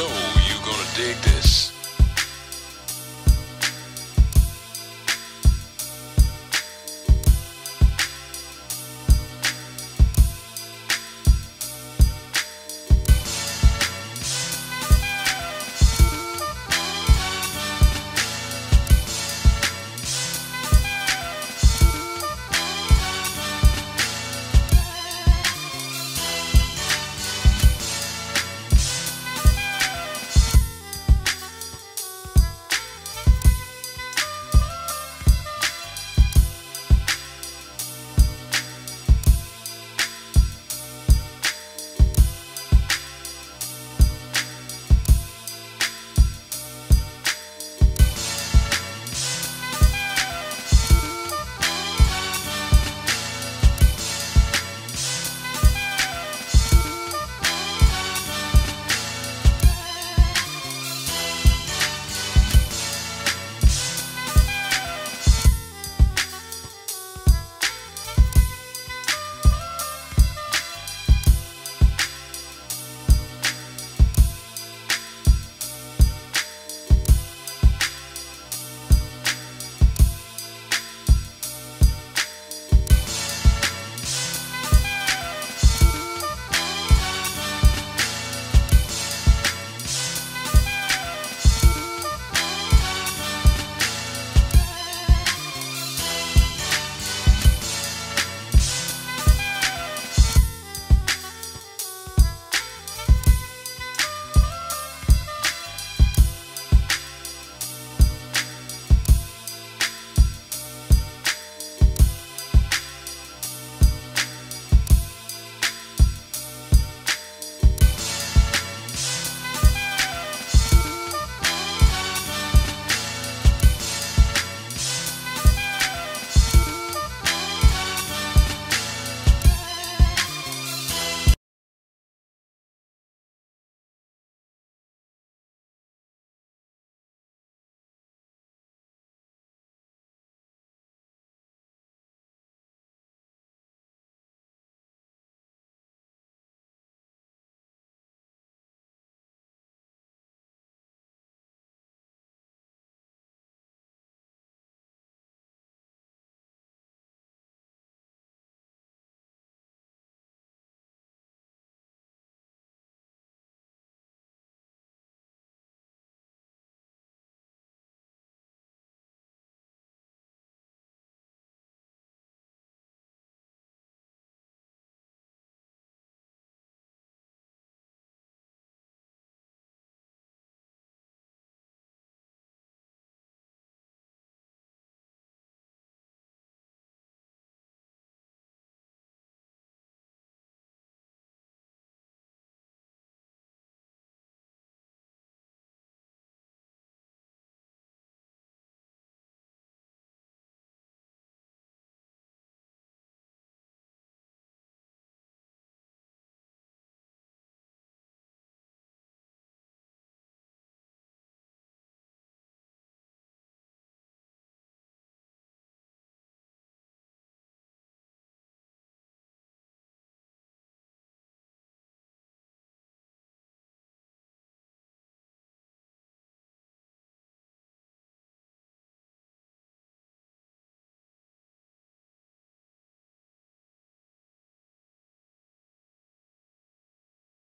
know you're gonna dig this.